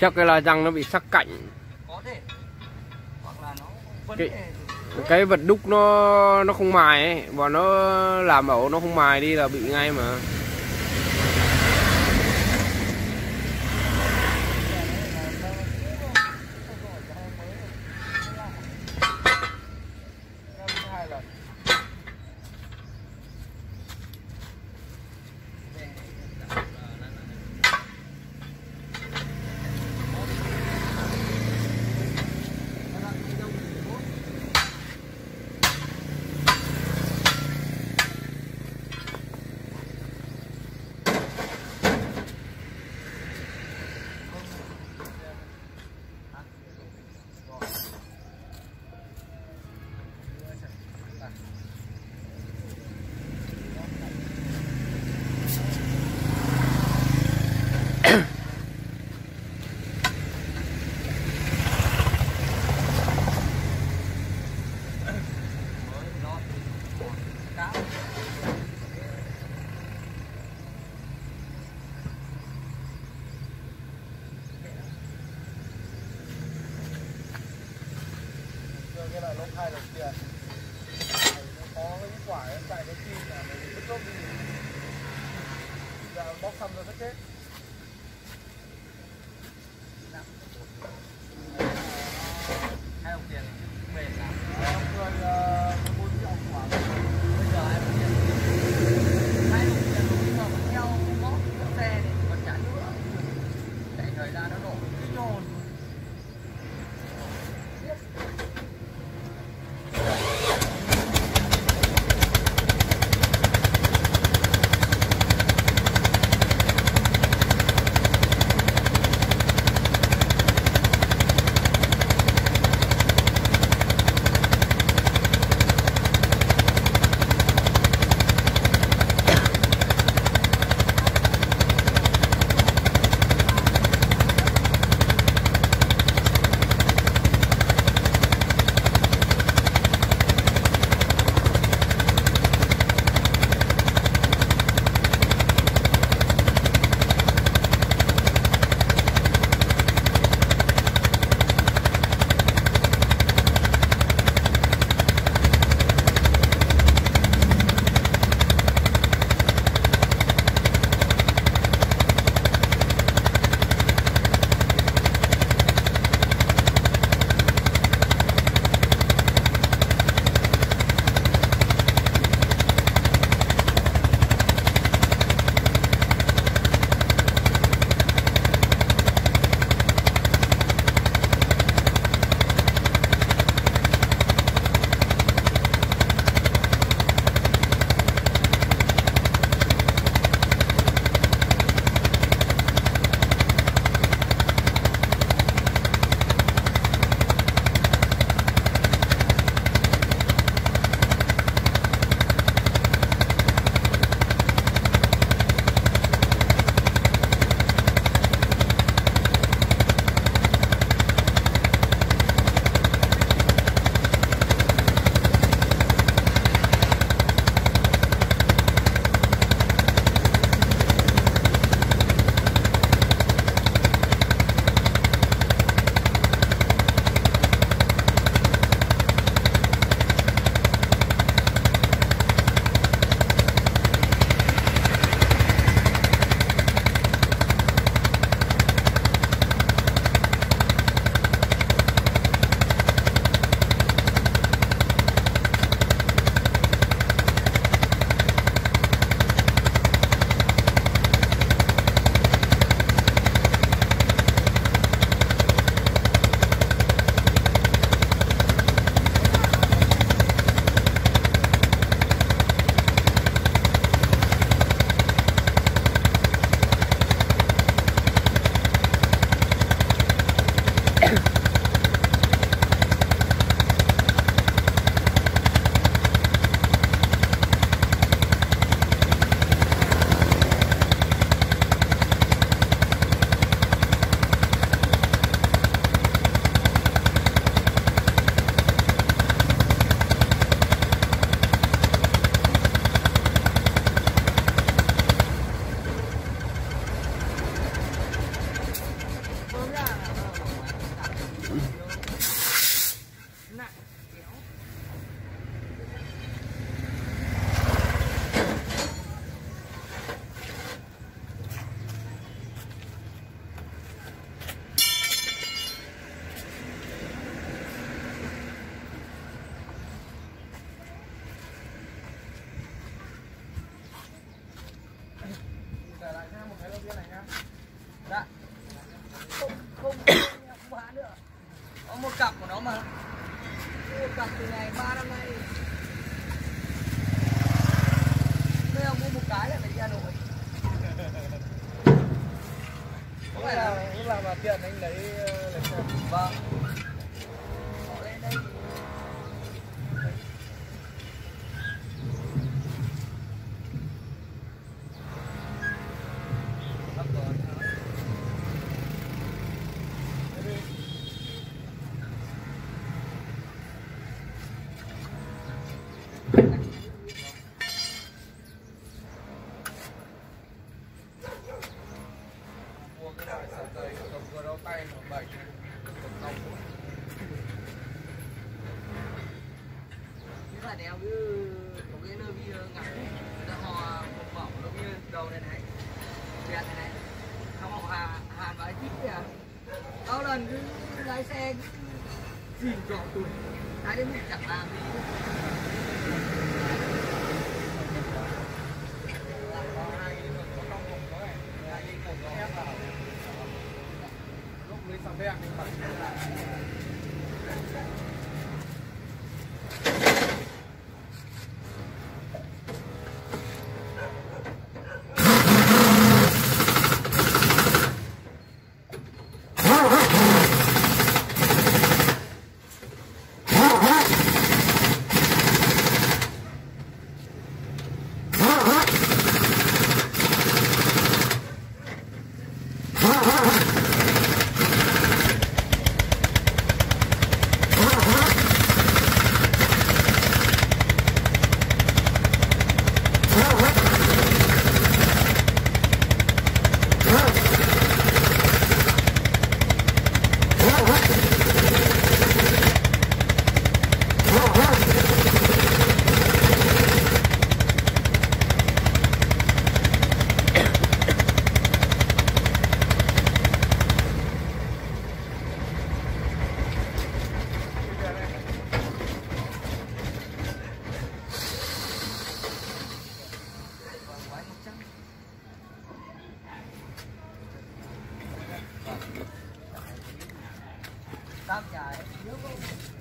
Chắc cái là răng nó bị sắc cạnh. Có thể. Hoặc là nó vấn Cái- đề cái vật đúc nó nó không mài ấy. Và nó làm ẩu nó không mài đi là bị ngay mà cái là lúc hai đồng tiền có cái quả em chạy cái kim là mình bứt lốp đi. Dạ, Giờ bóc xong rồi nó chết. lại cho một cái đầu tiên này nhá dạ. Không không không bán nữa. Có một cặp của nó mà. Một cặp từ ngày ba năm nay. Bây giờ mua một cái là phải đi hà nội. Có phải là vâng. là mà tiện anh lấy ờ, lấy xe vâng. Có cái nơi bia ngặt người ta hò một bọc nó bia đầu này này, bia này này. Xong họ hà hàn vào chít kìa, bao lần cứ lái xe dìm trọn tụi lái đến mình chẳng làm gì. Có hai cái có trong Stop, guys.